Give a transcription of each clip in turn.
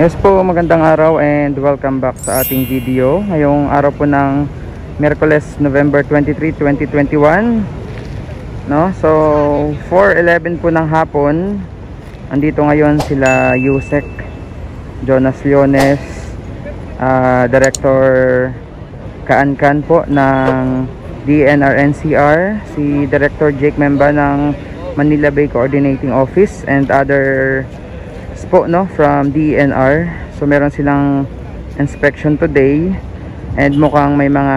Yes po, magandang araw and welcome back sa ating video. Ngayong araw po ng Miyerkules, November 23, 2021. No? So, 4.11 po ng hapon. Andito ngayon sila Yusek, Jonas Leones, ah, Director Kaankan po ng DNR-NCR, si Director Jake Memba ng Manila Bay Coordinating Office and other po no? From DNR so meron silang inspection today. And mukhang may mga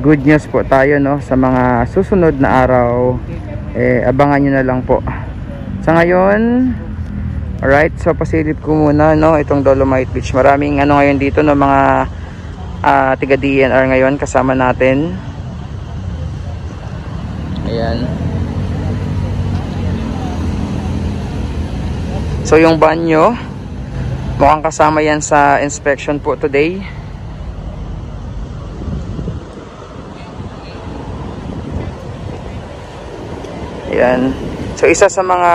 good news po tayo no? Sa mga susunod na araw. Eh abangan nyo na lang po. Sa ngayon alright so pasilip ko muna no? Itong Dolomite Beach. Maraming ano ngayon dito no? Mga ah, tiga DNR ngayon kasama natin. Ayan So yung banyo, mukhang kasama yan sa inspection po today. Ayan. So isa sa mga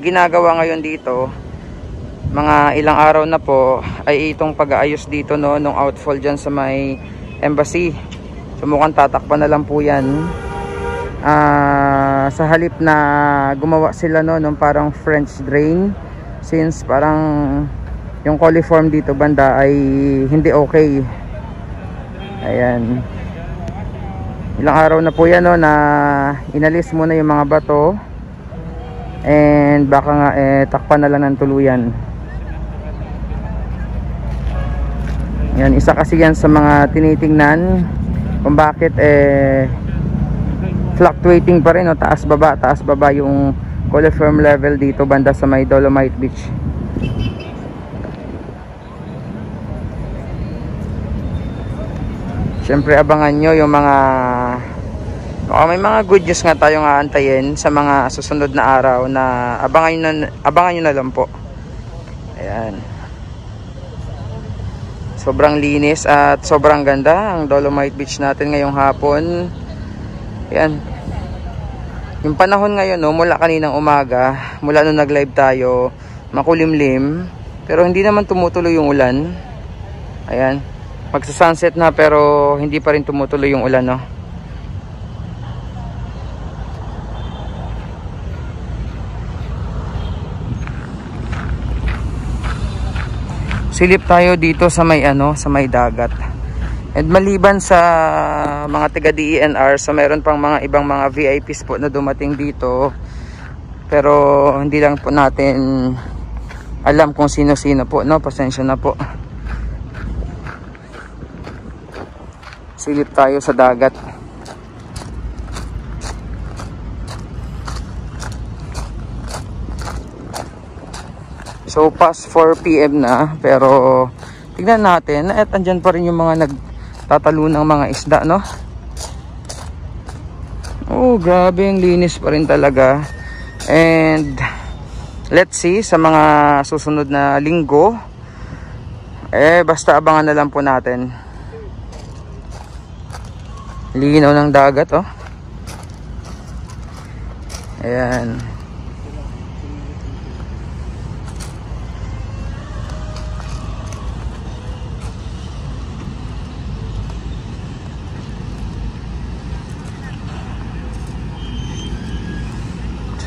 ginagawa ngayon dito, mga ilang araw na po, ay itong pag-aayos dito no, nung outfall dyan sa may embassy. So mukhang tatakpan na lang po yan ah sa halip na gumawa sila no nung parang French drain since parang yung coliform dito banda ay hindi okay. Ayan. Ilang araw na po yan no na inalis muna yung mga bato. And baka nga eh takpan na lang ng tuluyan. Yan isa kasi yan sa mga tinitingnan kung bakit eh fluctuating pa rin no? taas baba taas baba yung coliform level dito banda sa may Dolomite Beach. Syempre abangan nyo yung mga oh, may mga good news nga tayong aantayin sa mga susunod na araw na abangan nyo na, abangan nyo na lang po. Ayan. Sobrang linis at sobrang ganda ang Dolomite Beach natin ngayong hapon. Yan yung panahon ngayon no, mula kaninang umaga mula nung nag live tayo makulimlim pero hindi naman tumutuloy yung ulan. Ayan. Magsa sunset na pero hindi pa rin tumutuloy yung ulan no. Silip tayo dito sa may ano sa may dagat and maliban sa mga taga DENR so meron pang mga ibang mga VIPs po na dumating dito. Pero hindi lang po natin alam kung sino-sino po no? Pasensya na po. Silip tayo sa dagat. So past 4pm na pero tignan natin. At andyan pa rin yung mga nagtatalo ng mga isda no. Oh grabe ang linis pa rin talaga. And let's see sa mga susunod na linggo eh basta abangan na lang po natin. Linaw ng dagat oh. Ayan.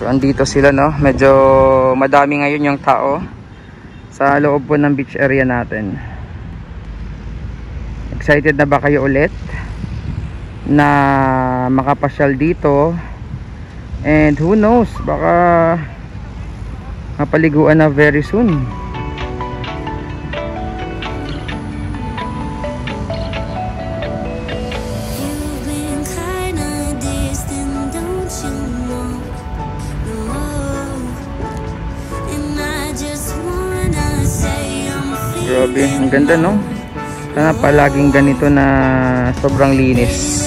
So andito sila no. Medyo madami ngayon yung tao sa loob po ng beach area natin. Excited na ba kayo ulit na makapasyal dito? And who knows, baka mapaliguan na very soon. Grabe, ang ganda no? Sana palaging ganito na sobrang linis.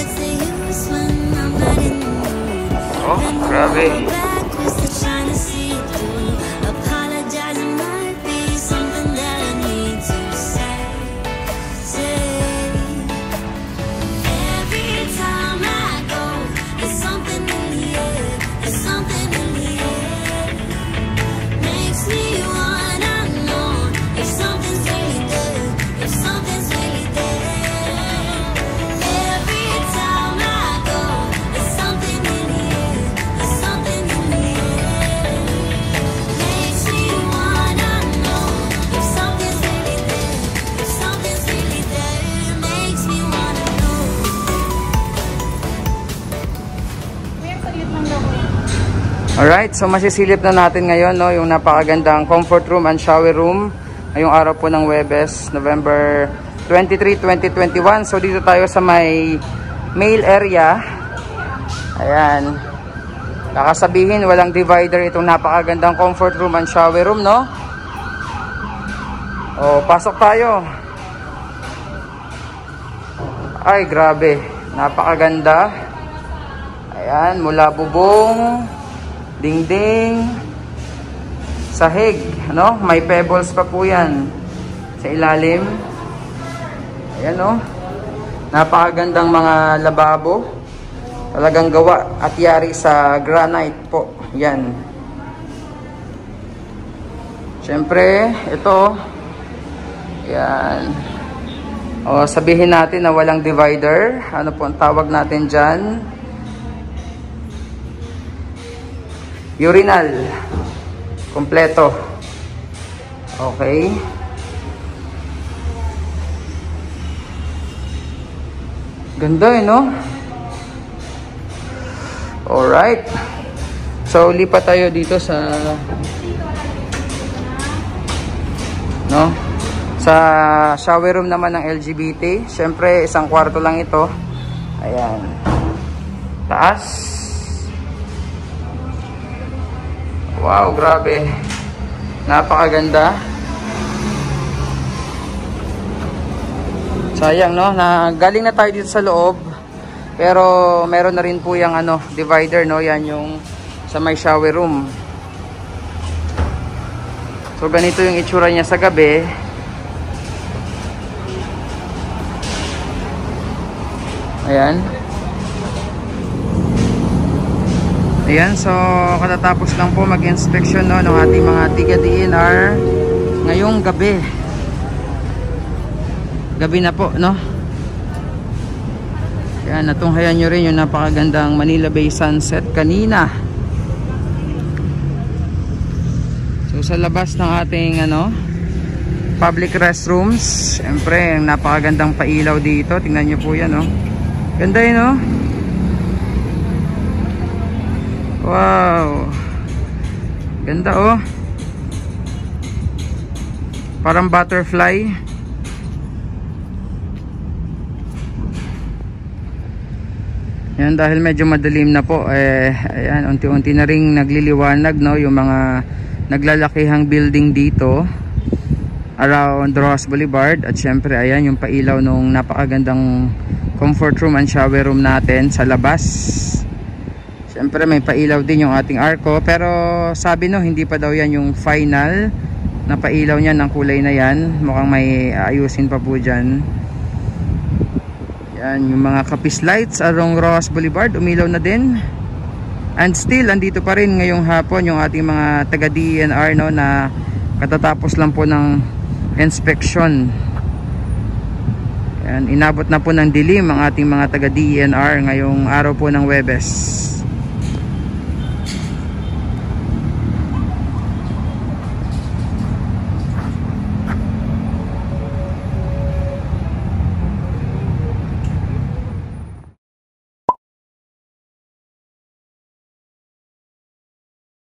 Alright, so masisilip na natin ngayon no, yung napakagandang comfort room and shower room ngayong araw po ng Webes, November 23, 2021. So dito tayo sa may male area. Ayan. Kakasabihin, walang divider itong napakagandang comfort room and shower room, no? O, pasok tayo. Ay, grabe. Napakaganda. Ayan, mula bubong, dingding, sahig, ano? May pebbles pa po 'yan sa ilalim. Ayan oh. Napakagandang mga lababo. Talagang gawa at yari sa granite po. Yan. Siyempre, ito. Yan. O, sabihin natin na walang divider. Ano po ang tawag natin dyan? Urinal. Kompleto. Okay. Ganda eh, no? Alright. So, lipat tayo dito sa... No? Sa shower room naman ng LGBT. Siyempre, isang kwarto lang ito. Ayan. Taas. Wow, grabe. Napakaganda. Sayang no, na galing na tayo dito sa loob. Pero meron na rin po yung ano, divider no, yan yung sa may shower room. So ganito yung itsura niya sa gabi. Ayan. Ayan, so katatapos lang po mag-inspection no, ng ating mga tiga DNR ngayong gabi. Gabi na po, no? Kaya natunghayan nyo rin yung napakagandang Manila Bay sunset kanina. So sa labas ng ating ano, public restrooms, syempre, ang napakagandang pailaw dito. Tingnan nyo po yan, no? Ganda yun, no? Wow. Ganda oh. Parang butterfly. Yan dahil medyo madilim na po eh ayan unti-unti na ring nagliliwanag no yung mga naglalakihang building dito around Ross Boulevard at syempre ayan yung pailaw nung napakagandang comfort room and shower room natin sa labas. Siyempre may pailaw din yung ating arko pero sabi no hindi pa daw yan yung final na pailaw niya ng kulay na yan. Mukhang may ayusin pa po dyan. Yan yung mga kapis lights along Ross Boulevard umilaw na din. And still andito pa rin ngayong hapon yung ating mga taga DNR no na katatapos lang po ng inspection. Yan, inabot na po ng dilim ang ating mga taga DNR ngayong araw po ng Webes.